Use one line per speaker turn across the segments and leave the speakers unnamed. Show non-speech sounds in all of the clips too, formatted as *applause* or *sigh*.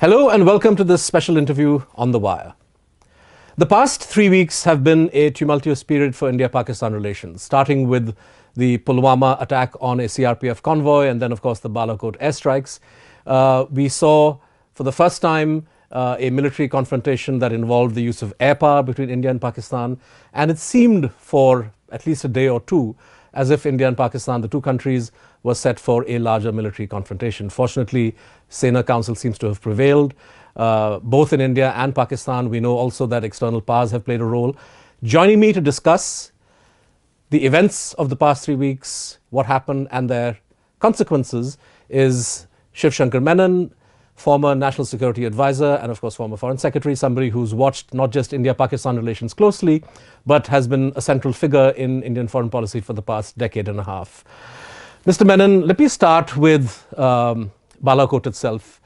Hello and welcome to this special interview on The Wire. The past three weeks have been a tumultuous period for India Pakistan relations, starting with the Pulwama attack on a CRPF convoy and then, of course, the Balakot airstrikes. Uh, we saw for the first time uh, a military confrontation that involved the use of air power between India and Pakistan, and it seemed for at least a day or two as if India and Pakistan, the two countries, were set for a larger military confrontation. Fortunately, Sena Council seems to have prevailed. Uh, both in India and Pakistan, we know also that external powers have played a role. Joining me to discuss the events of the past three weeks, what happened, and their consequences is Shivshankar Menon, former National Security Advisor and, of course, former Foreign Secretary, somebody who's watched not just India Pakistan relations closely, but has been a central figure in Indian foreign policy for the past decade and a half. Mr. Menon, let me start with um, Balakot itself.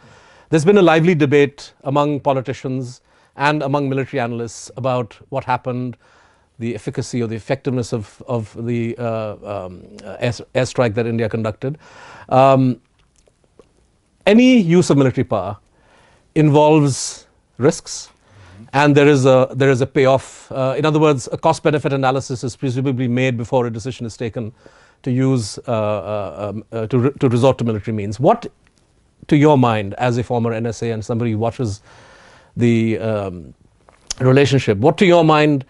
There's been a lively debate among politicians and among military analysts about what happened, the efficacy or the effectiveness of, of the uh, um, air, airstrike that India conducted. Um, any use of military power involves risks and there is a there is a payoff. Uh, in other words, a cost benefit analysis is presumably made before a decision is taken to use uh, uh, um, uh, to re to resort to military means. What, to your mind, as a former NSA and somebody who watches the um, relationship, what to your mind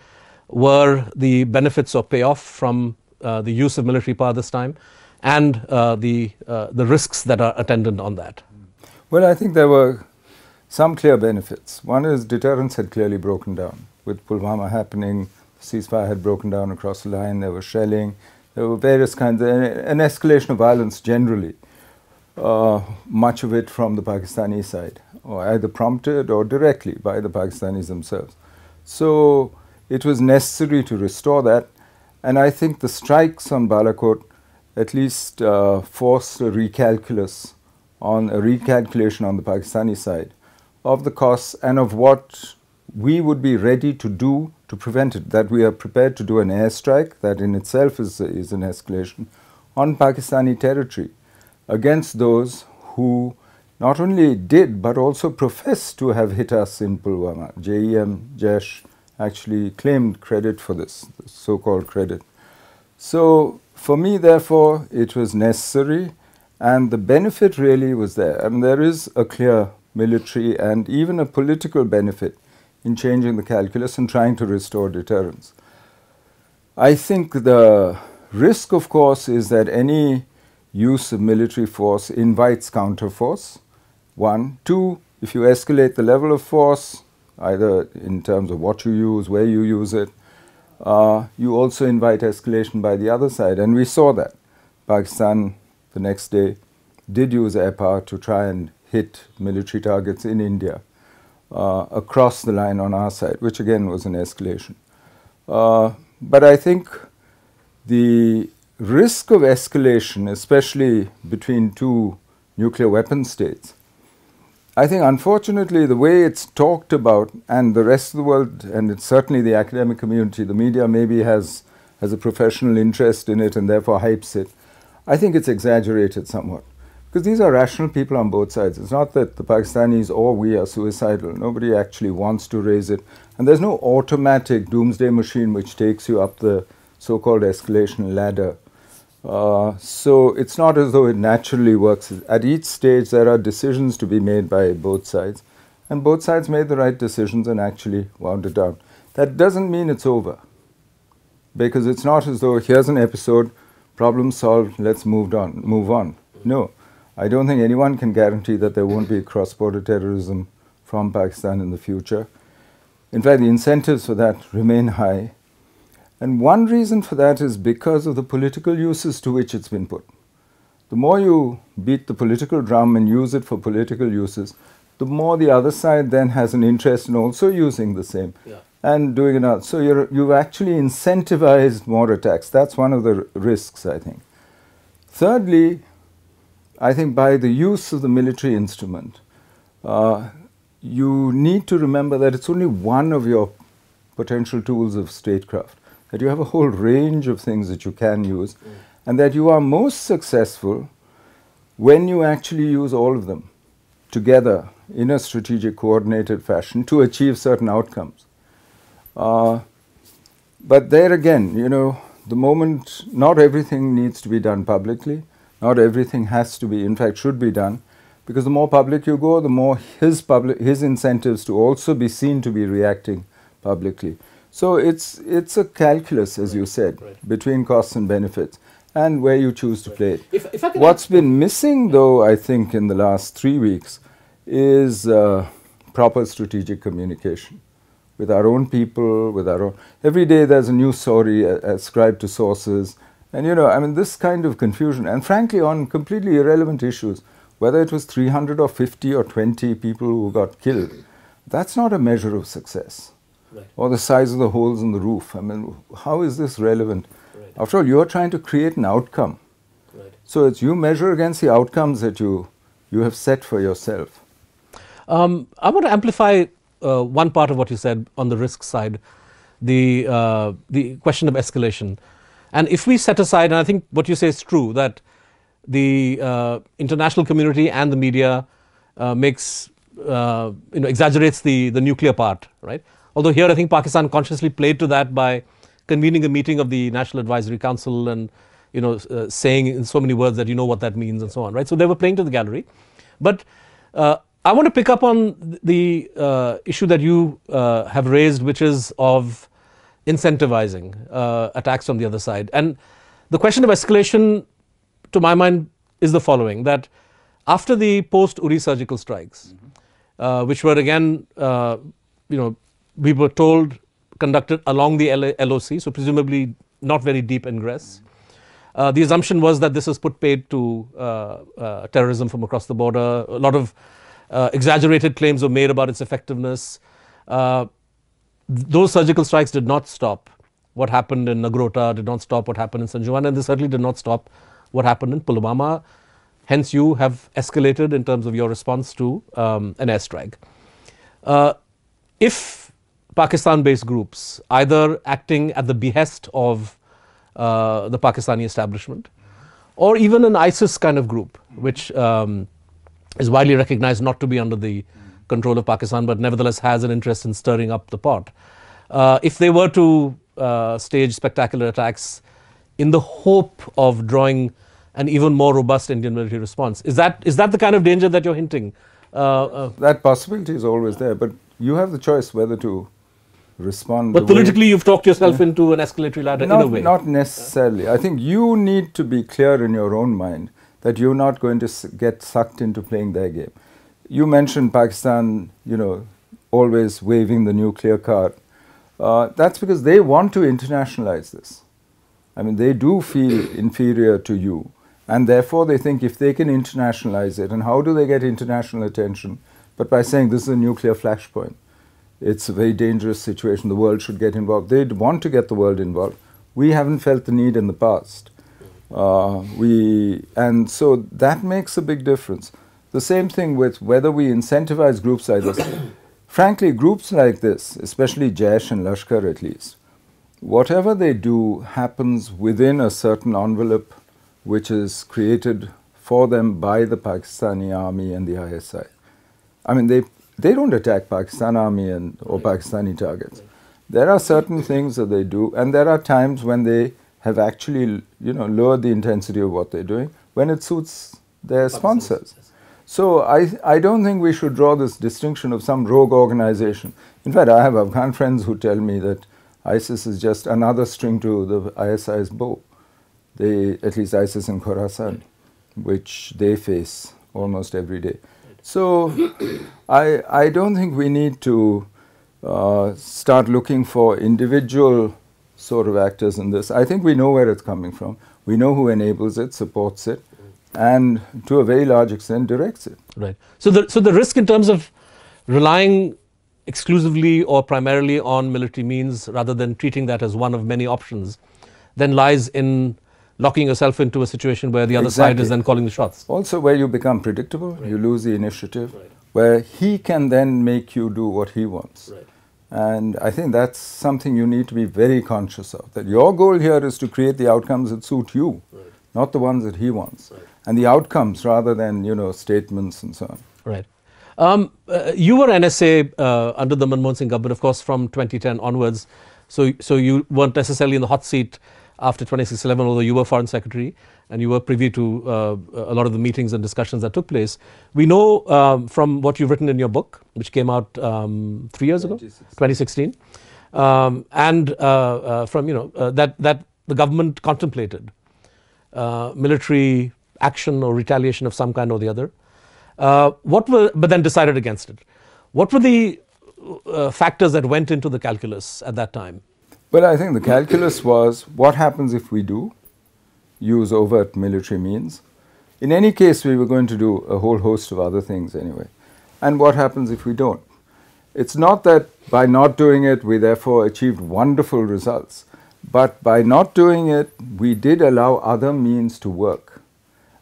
were the benefits or payoff from uh, the use of military power this time, and uh, the the risks that are attendant on that?
Well, I think there were some clear benefits. One is deterrence had clearly broken down. With Pulwama happening, ceasefire had broken down across the line, there was shelling, various kinds of, an escalation of violence generally, uh, much of it from the Pakistani side, or either prompted or directly by the Pakistanis themselves. So it was necessary to restore that, and I think the strikes on Balakot at least uh, forced a recalculus on a recalculation on the Pakistani side of the costs and of what we would be ready to do to prevent it, that we are prepared to do an airstrike, that in itself is, is an escalation, on Pakistani territory against those who not only did but also professed to have hit us in Pulwama. JEM, Jaish actually claimed credit for this, so called credit. So, for me, therefore, it was necessary and the benefit really was there. I mean, there is a clear military and even a political benefit in changing the calculus and trying to restore deterrence. I think the risk, of course, is that any use of military force invites counterforce. One. Two, if you escalate the level of force, either in terms of what you use, where you use it, uh, you also invite escalation by the other side. And we saw that. Pakistan the next day did use air power to try and hit military targets in India across the line on our side, which again was an escalation. Uh, but I think the risk of escalation, especially between two nuclear weapon states, I think unfortunately the way it's talked about and the rest of the world, and it's certainly the academic community, the media maybe has, has a professional interest in it and therefore hypes it. I think it's exaggerated somewhat. Because these are rational people on both sides. It's not that the Pakistanis or we are suicidal. Nobody actually wants to raise it. And there's no automatic doomsday machine which takes you up the so called escalation ladder. Uh, so it's not as though it naturally works. At each stage, there are decisions to be made by both sides. And both sides made the right decisions and actually wound it down. That doesn't mean it's over. Because it's not as though here's an episode, problem solved, let's move on. Move on. No. I don't think anyone can guarantee that there won't be cross border terrorism from Pakistan in the future. In fact, the incentives for that remain high. And one reason for that is because of the political uses to which it's been put. The more you beat the political drum and use it for political uses, the more the other side then has an interest in also using the same yeah. and doing it out. So you you've actually incentivized more attacks. That's one of the risks, I think. Thirdly, I think by the use of the military instrument, uh, you need to remember that it's only one of your potential tools of statecraft, that you have a whole range of things that you can use, mm. and that you are most successful when you actually use all of them together in a strategic, coordinated fashion to achieve certain outcomes. Uh, but there again, you know, the moment not everything needs to be done publicly, not everything has to be, in fact, should be done, because the more public you go, the more his public his incentives to also be seen to be reacting publicly. So it's it's a calculus, as you said,
Right.
between costs and benefits, and where you choose to play it.
If, if
What's been missing, though, I think, in the last three weeks, is uh, proper strategic communication with our own people, with our own. Every day there's a new story ascribed to sources. And, you know, I mean, this kind of confusion, and frankly, on completely irrelevant issues, whether it was 300 or 50 or 20 people who got killed, that's not a measure of success.
Right.
Or the size of the holes in the roof. I mean, how is this relevant?
Right.
After all, you're trying to create an outcome.
Right.
So it's you measure against the outcomes that you you have set for yourself.
Um, I want to amplify uh, one part of what you said on the risk side, the uh, the question of escalation, and if we set aside, and I think what you say is true that the uh, international community and the media uh, makes uh, you know exaggerates the the nuclear part, right? Although here I think Pakistan consciously played to that by convening a meeting of the National Advisory Council and you know uh, saying in so many words that you know what that means and so on, right? So they were playing to the gallery, but uh, I want to pick up on the uh, issue that you have raised, which is of incentivizing uh, attacks from the other side. And the question of escalation, to my mind, is the following that after the post Uri surgical strikes, uh, which were again, uh, you know, we were told conducted along the LOC, so presumably not very deep ingress. Uh, the assumption was that this was put paid to uh, uh, terrorism from across the border. A lot of uh, exaggerated claims were made about its effectiveness. Uh, those surgical strikes did not stop what happened in Nagrota, did not stop what happened in Sunjuwan, and they certainly did not stop what happened in Pulwama. Hence, you have escalated in terms of your response to um, an airstrike. Uh, if Pakistan based groups, either acting at the behest of uh, the Pakistani establishment, or even an ISIS kind of group, which um, is widely recognized not to be under the control of Pakistan, but nevertheless has an interest in stirring up the pot. Uh, if they were to uh, stage spectacular attacks in the hope of drawing an even more robust Indian military response, is that is that the kind of danger that you're hinting? Uh, uh,
That possibility is always there, but you have the choice whether to respond.
but
the way-
politically, you've talked yourself into an escalatory ladder
not,
in a way.
Not necessarily. I think you need to be clear in your own mind that you're not going to get sucked into playing their game. You mentioned Pakistan, you know, always waving the nuclear card. Uh, that's because they want to internationalize this. I mean, they do feel inferior to you. And therefore, they think if they can internationalize it, and how do they get international attention? But by saying this is a nuclear flashpoint. It's a very dangerous situation. The world should get involved. They want to get the world involved. We haven't felt the need in the past. Uh, we and so that makes a big difference. The same thing with whether we incentivize groups like this. *coughs* Frankly, groups like this, especially Jaish and Lashkar at least, whatever they do happens within a certain envelope which is created for them by the Pakistani army and the ISI. I mean, they, they don't attack Pakistan army and, or Pakistani targets. There are certain things that they do, and there are times when they have actually, you know, lowered the intensity of what they're doing when it suits their sponsors. So I, I don't think we should draw this distinction of some rogue organization. In fact, I have Afghan friends who tell me that ISIS is just another string to the ISI's bow. They, at least ISIS in Khorasan, which they face almost every day. So I, I don't think we need to uh, start looking for individual sort of actors in this. I think we know where it's coming from. We know who enables it, supports it, and to a very large extent directs it.
Right. So the so the risk in terms of relying exclusively or primarily on military means rather than treating that as one of many options then lies in locking yourself into a situation where the other side is then calling the shots.
Also, where you become predictable, you lose the initiative,
Right.
where he can then make you do what he wants.
Right.
And I think that's something you need to be very conscious of. That your goal here is to create the outcomes that suit you,
Right.
Not the ones that he wants.
Right.
And the outcomes rather than, you know, statements and so on.
Right. Um, uh, you were NSA uh, under the Manmohan Singh government, of course, from 2010 onwards. So, so you weren't necessarily in the hot seat after 2611, although you were foreign secretary and you were privy to uh, a lot of the meetings and discussions that took place. We know um, from what you've written in your book, which came out um, three years 2016. ago, 2016, um, and uh, uh, from you know uh, that that the government contemplated uh, military action or retaliation of some kind or the other. Uh, what were, but then decided against it. What were the factors that went into the calculus at that time?
Well, I think the calculus was what happens if we do use overt military means. In any case, we were going to do a whole host of other things anyway. And what happens if we don't? It's not that by not doing it, we therefore achieved wonderful results, but by not doing it, we did allow other means to work.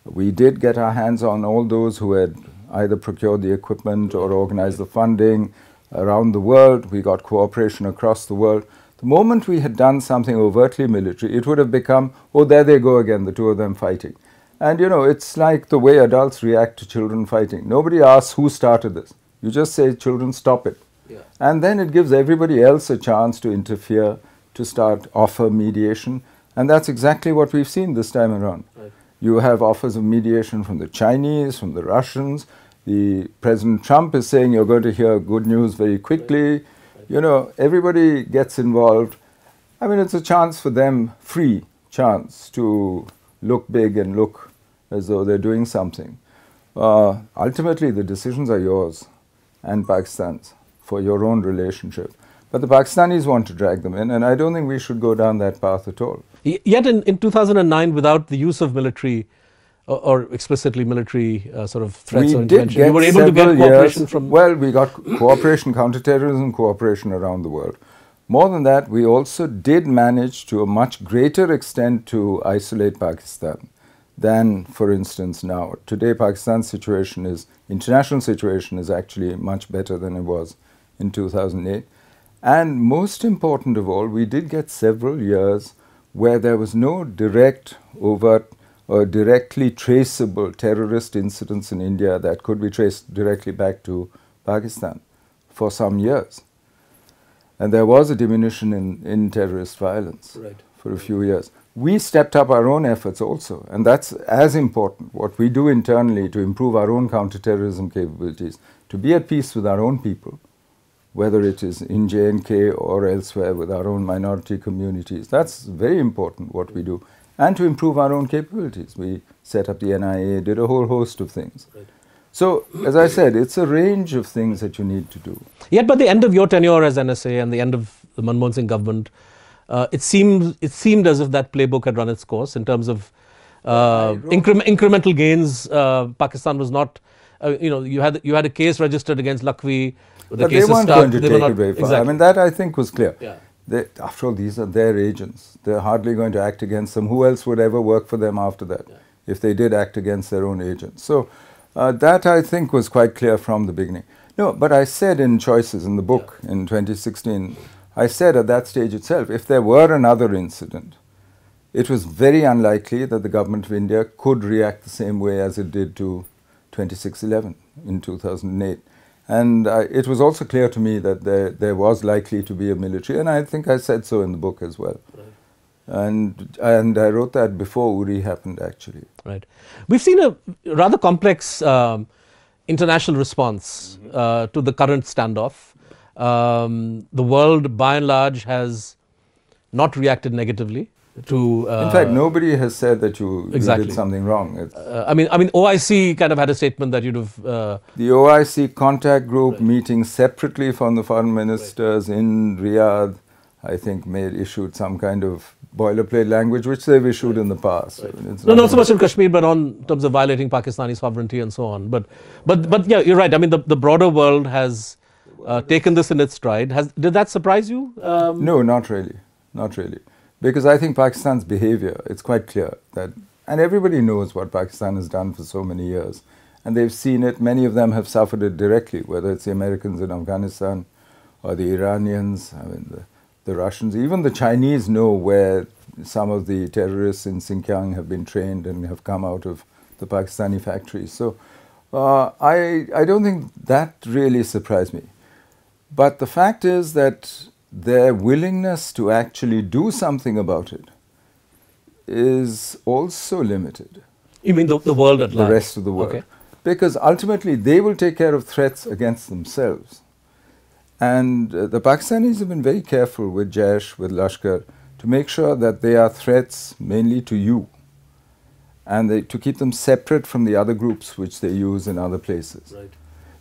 We did get our hands on all those who had either procured the equipment or organized the funding around the world. We got cooperation across the world. The moment we had done something overtly military, it would have become, oh, there they go again, the two of them fighting. And you know, it's like the way adults react to children fighting. Nobody asks who started this. You just say, children, stop it. Yeah. And then it gives everybody else a chance to interfere, to start offer mediation. And that's exactly what we've seen this time around. Right. You have offers of mediation from the Chinese, from the Russians. The President Trump is saying you're going to hear good news very quickly. Right you know, everybody gets involved. I mean, it's a chance for them, free chance to look big and look as though they're doing something. Uh, ultimately, the decisions are yours and Pakistan's for your own relationship. But the Pakistanis want to drag them in, and I don't think we should go down that path at all.
Yet in, in 2009, without the use of military or, or explicitly military uh, sort of threats
we
or intervention.
You
were able to get cooperation years, from.
Well, we got cooperation, counterterrorism cooperation around the world. More than that, we also did manage to a much greater extent to isolate Pakistan than, for instance, now. Today, Pakistan's situation is, international situation is actually much better than it was in 2008. And most important of all, we did get several years where there was no direct, overt or directly traceable terrorist incidents in India that could be traced directly back to Pakistan for some years. And there was a diminution in, in terrorist violence right. for a few years. We stepped up our own efforts also, and that's as important. What we do internally to improve our own counterterrorism capabilities, to be at peace with our own people, whether it is in J&K or elsewhere with our own minority communities. That's very important what we do and to improve our own capabilities. We set up the NIA, did a whole host of things. Right. So, as I said, it's a range of things that you need to do.
Yet, by the end of your tenure as NSA and the end of the Manmohan Singh government, uh, it seemed it seemed as if that playbook had run its course in terms of uh, incre incremental gains. Uh, Pakistan was not, uh, you know, you had you had a case registered against Lakhvi.
The but they weren't going to take it very far. Exactly. I mean, that I think was clear. Yeah. They, after all, these are their agents. They're hardly going to act against them. Who else would ever work for them after that yeah. if they did act against their own agents? So uh, that I think was quite clear from the beginning. No, but I said in Choices in the book yeah. in 2016, I said at that stage itself, if there were another incident, it was very unlikely that the government of India could react the same way as it did to 2611 in 2008. And I, it was also clear to me that there, there was likely to be a military, and I think I said so in the book as well. Right. And, and I wrote that before Uri happened, actually.
Right. We've seen a rather complex um, international response mm -hmm. uh, to the current standoff. Um, the world, by and large, has not reacted negatively to.
Uh, in fact, nobody has said that you, exactly. you did something wrong.
Uh, I mean, I mean, OIC kind of had a statement that you'd have. Uh,
the OIC contact group right. meeting separately from the foreign ministers right. in Riyadh, I think, made issued some kind of boilerplate language, which they've issued right. in the past.
no, not so much in Kashmir, but on terms of violating Pakistani sovereignty and so on. But, but, but yeah, you're right. I mean, the, the broader world has uh, taken this in its stride. Has did that surprise you?
Um, no, not really, not really. Because I think Pakistan's behavior, it's quite clear that, and everybody knows what Pakistan has done for so many years. And they've seen it, many of them have suffered it directly, whether it's the Americans in Afghanistan or the Iranians, I mean, the, the Russians, even the Chinese know where some of the terrorists in Xinjiang have been trained and have come out of the Pakistani factories. So Uh, I, I don't think that really surprised me. But the fact is that their willingness to actually do something about it is also limited.
You mean the, the world at
the
large?
The rest of the world.
Okay.
Because ultimately they will take care of threats against themselves. And uh, the Pakistanis have been very careful with Jaish, with Lashkar, to make sure that they are threats mainly to you and they, to keep them separate from the other groups which they use in other places.
Right.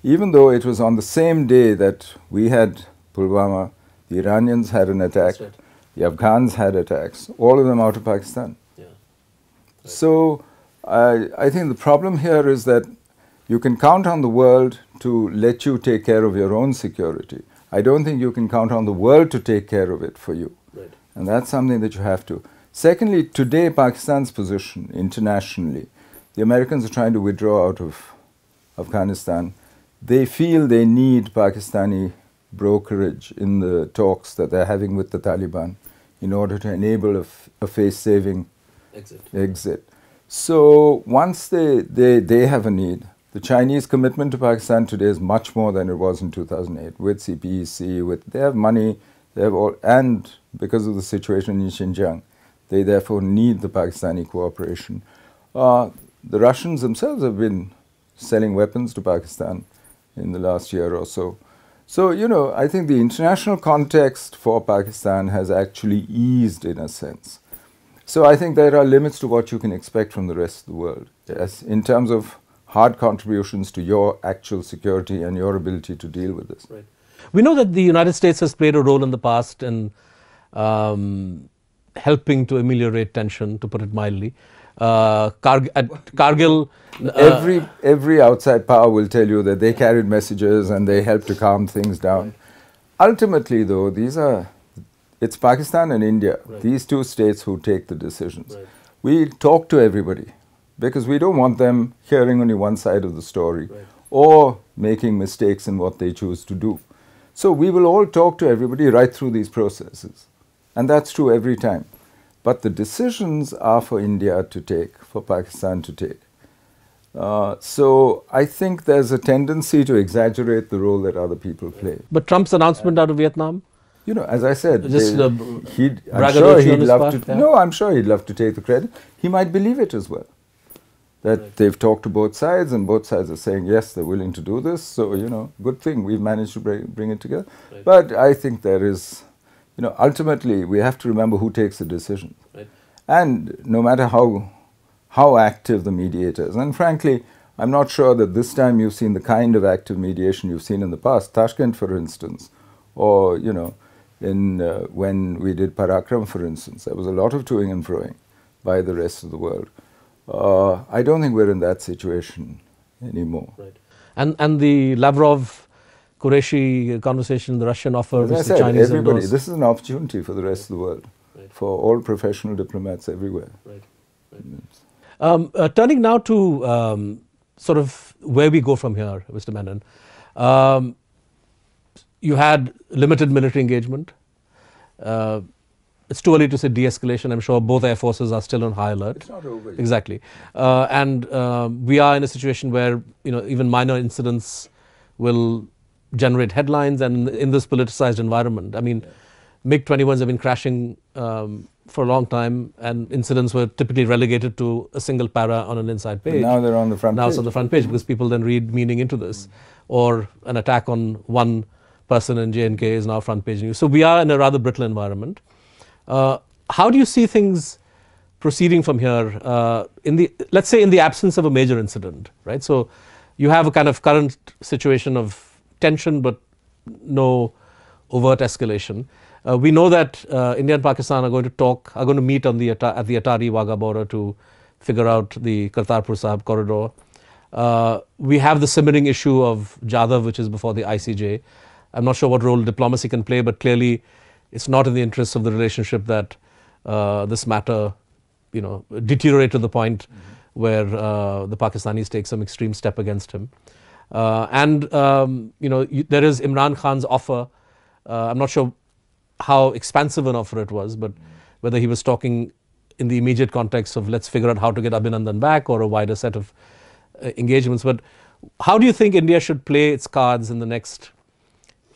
Even though it was on the same day that we had Pulwama, the Iranians had an attack,
right.
the Afghans had attacks, all of them out of Pakistan.
Yeah.
So I, I think the problem here is that you can count on the world to let you take care of your own security. I don't think you can count on the world to take care of it for you.
Right.
And that's something that you have to. Secondly, today, Pakistan's position internationally, the Americans are trying to withdraw out of Afghanistan. They feel they need Pakistani brokerage in the talks that they're having with the Taliban in order to enable a, f- a face saving
Exit.
exit. So once they, they, they have a need, the Chinese commitment to Pakistan today is much more than it was in 2008 with CPEC, with they have money, they have all, and because of the situation in Xinjiang, they therefore need the Pakistani cooperation. Uh, the Russians themselves have been selling weapons to Pakistan in the last year or so. So, you know, I think the international context for Pakistan has actually eased in a sense. So I think there are limits to what you can expect from the rest of the world. Yes, in terms of hard contributions to your actual security and your ability to deal with this.
Right. We know that the United States has played a role in the past in um, helping to ameliorate tension, to put it mildly. Uh, Karg- at Kargil, uh,
every every outside power will tell you that they carried messages and they helped to calm things down. Ultimately, though, these are it's Pakistan and India,
Right.
these two states who take the decisions.
Right.
We talk to everybody because we don't want them hearing only one side of the story
Right.
or making mistakes in what they choose to do. So we will all talk to everybody right through these processes. And that's true every time. But the decisions are for India to take, for Pakistan to take. Uh, so I think there's a tendency to exaggerate the role that other people play.
but Trump's announcement out of Vietnam,
You know, as I said,
Just,
they- he'd, I'm sure he'd love
part,
to.
yeah.
No, I'm sure he'd love to take the credit. He might believe it as well. That
Right.
they've talked to both sides, and both sides are saying yes, they're willing to do this. So you know, good thing we've managed to bring, bring it together.
Right.
But I think there is, you know, ultimately we have to remember who takes the decision,
right?
and no matter how how active the mediator is, And frankly, I'm not sure that this time you've seen the kind of active mediation you've seen in the past. Tashkent, for instance, or you know, in uh, when we did Parakram, for instance, there was a lot of toing and froing by the rest of the world. Uh, I don't think we're in that situation anymore.
Right. And and the Lavrov Qureshi conversation, the Russian offer,
As I
which the
said,
Chinese
everybody,
endorsed.
this is an opportunity for the rest of the world,
Right.
for all professional diplomats everywhere.
Right. right. Um, uh, turning now to um, sort of where we go from here, Mr. Menon. Um, you had limited military engagement. Uh, it's too early to say de-escalation. I'm sure both air forces are still on high alert.
It's not over yet.
Exactly, uh, and um, we are in a situation where you know even minor incidents will generate headlines, and in this politicized environment, I mean, MiG 21s have been crashing um, for a long time, and incidents were typically relegated to a single para on an inside
But
page.
now they're on the front
Now
page.
it's on the front page because people then read meaning into this, or an attack on one person in J&K is now front page news. So we are in a rather brittle environment. Uh, how do you see things proceeding from here? Uh, in the let's say in the absence of a major incident, right? So you have a kind of current situation of tension, but no overt escalation. Uh, we know that uh, India and Pakistan are going to talk, are going to meet on the at the Atari Wagah border to figure out the Kartarpur Sahib corridor. Uh, we have the simmering issue of Jadhav, which is before the ICJ. I'm not sure what role diplomacy can play, but clearly it's not in the interests of the relationship that uh, this matter, you know, deteriorate to the point where uh, the Pakistanis take some extreme step against him. Uh, and um, you know, you, there is Imran Khan's offer. Uh, I'm not sure how expansive an offer it was, but whether he was talking in the immediate context of let's figure out how to get Abhinandan back or a wider set of uh, engagements. But How do you think India should play its cards in the next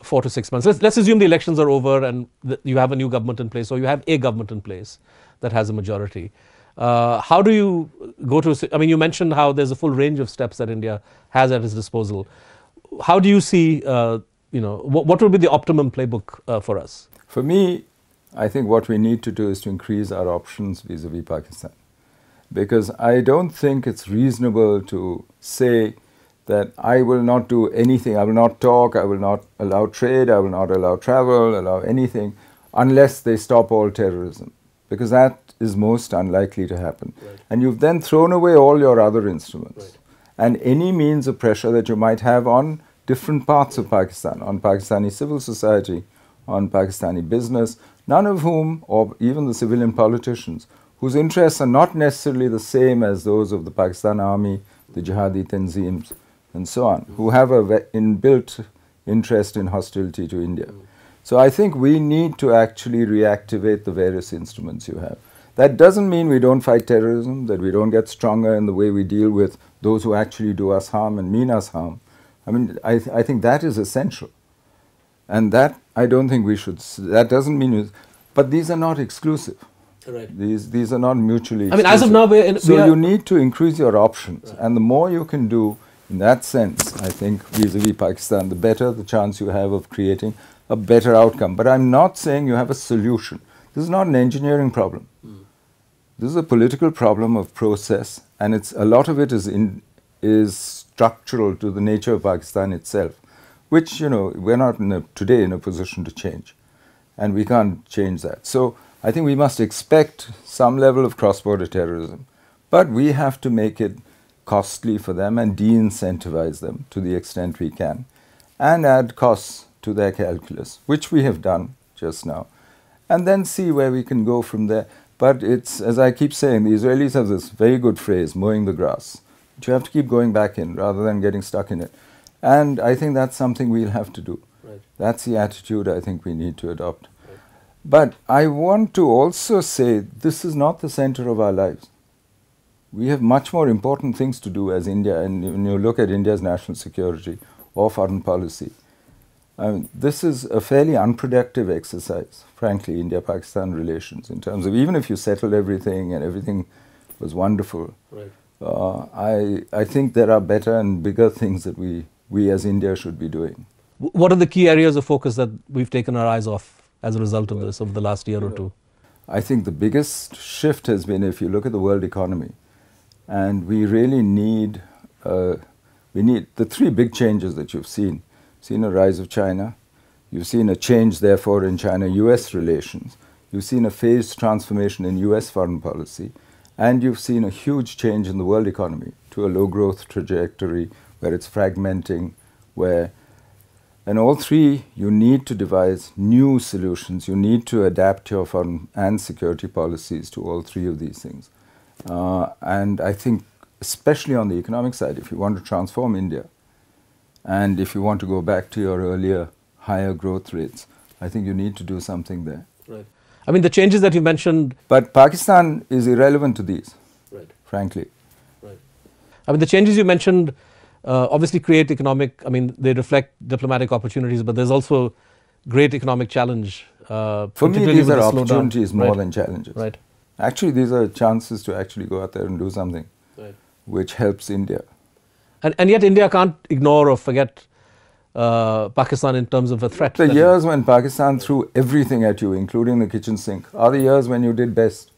four to six months? Let's, let's assume the elections are over and you have a new government in place, or you have a government in place that has a majority. Uh, how do you go to? I mean, you mentioned how there's a full range of steps that India has at its disposal. How do you see? Uh, you know, what, what would be the optimum playbook uh, for us?
For me, I think what we need to do is to increase our options vis-a-vis Pakistan, because I don't think it's reasonable to say that I will not do anything. I will not talk. I will not allow trade. I will not allow travel. Allow anything unless they stop all terrorism, because that is most unlikely to happen. Right. And you've then thrown away all your other instruments right. and any means of pressure that you might have on different parts of Pakistan, on Pakistani civil society, on Pakistani business, none of whom, or even the civilian politicians, whose interests are not necessarily the same as those of the Pakistan Army, the jihadi tanzeems, and so on, mm. who have a inbuilt interest in hostility to India. Mm. So I think we need to actually reactivate the various instruments you have. That doesn't mean we don't fight terrorism, that we don't get stronger in the way we deal with those who actually do us harm and mean us harm. I mean, I, th I think that is essential. And that, I don't think we should, that doesn't mean, but these are not exclusive.
Right.
These, these are not mutually
I mean, as of now, we're in,
So
we
you need to increase your options. Right. And the more you can do in that sense, I think, vis-a-vis -vis Pakistan, the better the chance you have of creating a better outcome. But I'm not saying you have a solution. This is not an engineering problem. Mm. This is a political problem of process, and it's a lot of it is in, is structural to the nature of Pakistan itself, which you know we're not in a, today in a position to change, and we can't change that. So I think we must expect some level of cross-border terrorism, but we have to make it costly for them and de-incentivize them to the extent we can, and add costs to their calculus, which we have done just now, and then see where we can go from there. But it's, as I keep saying, the Israelis have this very good phrase, mowing the grass. But you have to keep going back in rather than getting stuck in it. And I think that's something we'll have to do. Right. That's the attitude I think we need to adopt. Right. But I want to also say this is not the center of our lives. We have much more important things to do as India, and when you look at India's national security or foreign policy, I mean, this is a fairly unproductive exercise, frankly, India-Pakistan relations, in terms of even if you settled everything and everything was wonderful, right. uh, I, I think there are better and bigger things that we, we as India should be doing.
What are the key areas of focus that we've taken our eyes off as a result of this over the last year or two?
I think the biggest shift has been if you look at the world economy, and we really need, uh, we need the three big changes that you've seen seen a rise of China. You've seen a change, therefore, in China-US relations. You've seen a phased transformation in US foreign policy. And you've seen a huge change in the world economy to a low-growth trajectory where it's fragmenting, where and all three, you need to devise new solutions. You need to adapt your foreign and security policies to all three of these things. Uh, and I think, especially on the economic side, if you want to transform India, and if you want to go back to your earlier higher growth rates, I think you need to do something there.
Right. I mean, the changes that you mentioned.
But Pakistan is irrelevant to these, right. frankly.
Right. I mean, the changes you mentioned uh, obviously create economic, I mean, they reflect diplomatic opportunities, but there's also great economic challenge.
Uh, For me, these are opportunities more
right.
than challenges.
Right.
Actually, these are chances to actually go out there and do something right. which helps India.
And, and yet India can't ignore or forget uh, Pakistan in terms of a threat.
The years when Pakistan threw everything at you, including the kitchen sink, are the years when you did best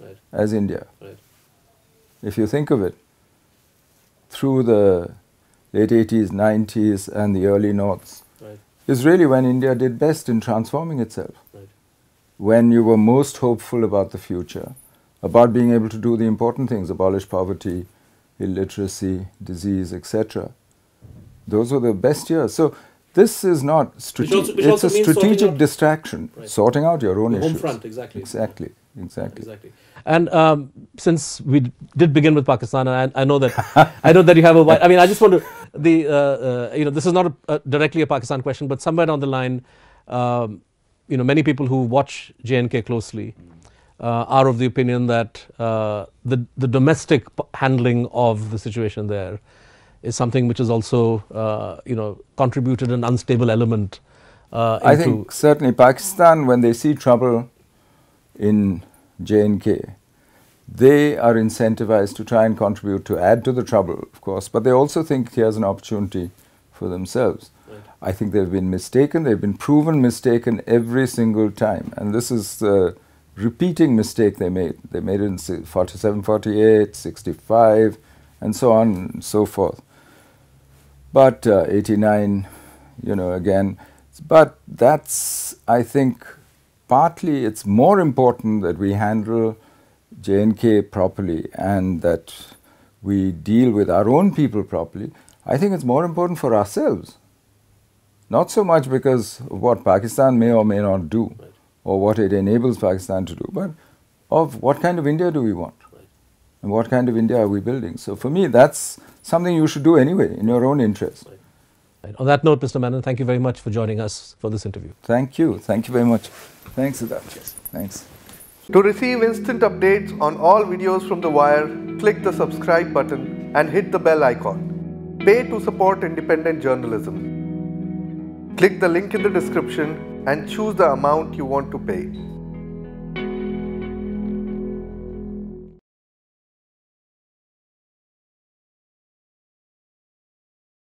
right. as India. Right. If you think of it, through the late 80s, 90s, and the early noughts, right. is really when India did best in transforming itself. When you were most hopeful about the future, about being able to do the important things, abolish poverty, illiteracy, disease, etc. Those were the best years. So this is not strategic. It's a strategic distraction, right. sorting out your own
the
issues.
Home front, exactly.
Exactly. Exactly.
Exactly. And um, since we did begin with Pakistan, and I, I know that *laughs* I know that you have a. I mean, I just want to the uh, uh, you know this is not a, directly a Pakistan question, but somewhere down the line, um, you know, many people who watch J&K closely are of the opinion that uh, the, the domestic handling of the situation there is something which has also, uh, you know, contributed an unstable element. Uh,
I think certainly Pakistan, when they see trouble in J&K, they are incentivized to try and contribute to add to the trouble, of course, but they also think here's an opportunity for themselves. Right. I think they've been mistaken, they've been proven mistaken every single time, and this is the repeating mistake they made. They made it in 47, 48, 65, and so on and so forth. But uh, 89, you know, again, but that's, I think, partly it's more important that we handle J&K properly and that we deal with our own people properly, I think it's more important for ourselves. Not so much because of what Pakistan may or may not do right. Or what it enables Pakistan to do, but of what kind of India do we want and what kind of India are we building. So for me, that's something you should do anyway in your own interest.
Right. On that note, Mr. Menon, thank you very much for joining us for this interview.
Thank you. Thank you very much. Thanks, Siddharth. Thanks.
To receive instant updates on all videos from The Wire, click the subscribe button and hit the bell icon. Pay to support independent journalism. Click the link in the description and choose the amount you want to pay.